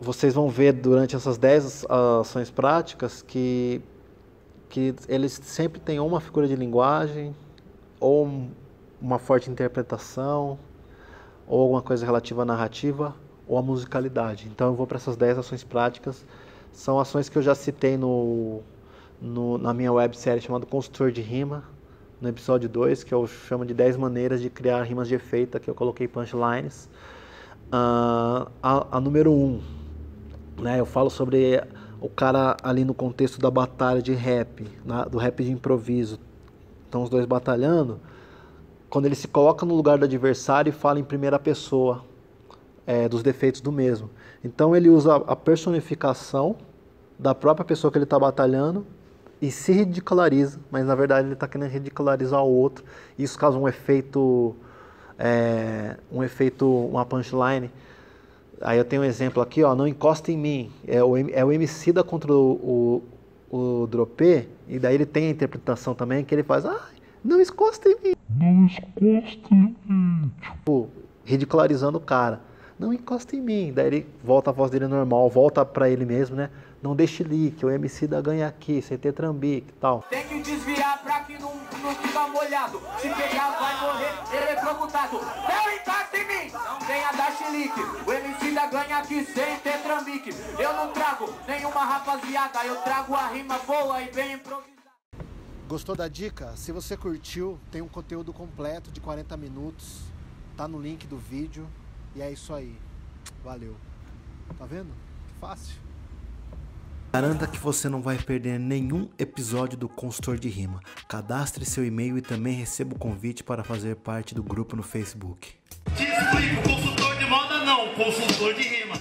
vocês vão ver durante essas 10 ações práticas que, que eles sempre têm uma figura de linguagem, ou uma forte interpretação, ou alguma coisa relativa à narrativa, ou à musicalidade. Então eu vou para essas 10 ações práticas. São ações que eu já citei no, no, na minha websérie chamada Construtor de Rima, no episódio 2, que eu chamo de 10 maneiras de criar rimas de efeito, que eu coloquei punchlines. Uh, a, a, número 1, um, né, eu falo sobre o cara ali no contexto da batalha de rap, na, do rap de improviso. Estão os dois batalhando. Quando ele se coloca no lugar do adversário e fala em primeira pessoa é, dos defeitos do mesmo. Então ele usa a personificação da própria pessoa que ele está batalhando e se ridiculariza, mas na verdade ele está querendo ridicularizar o outro. Isso causa um efeito, é, um efeito, uma punchline. Aí eu tenho um exemplo aqui, ó, não encosta em mim. É o, é o MC da contra o, o, o Dropê, e daí ele tem a interpretação também que ele faz, ah, não encosta em mim. Não encosta em mim. Tipo, ridicularizando o cara. Não encosta em mim. Daí ele volta a voz dele normal, volta para ele mesmo, né? Não deixe leak, o MC da ganha aqui, sem ter trambique e tal. Tem que desviar pra que não, não fica molhado. Se pegar, vai morrer eletrocutado. Não encosta em mim, aqui sem ter trambique. Eu não trago nenhuma rapaziada, eu trago a rima boa e bem improvisada. Gostou da dica? Se você curtiu, tem um conteúdo completo de 40 minutos. Tá no link do vídeo. E é isso aí. Valeu. Tá vendo? Que fácil. Garanta que você não vai perder nenhum episódio do Consultor de Rima. Cadastre seu e-mail e também receba o convite para fazer parte do grupo no Facebook. Te explico, consultor de rima.